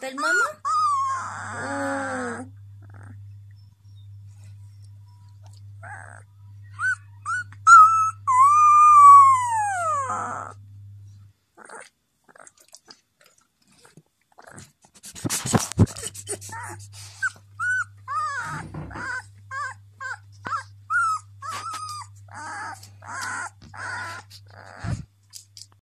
Fíjate el mamá.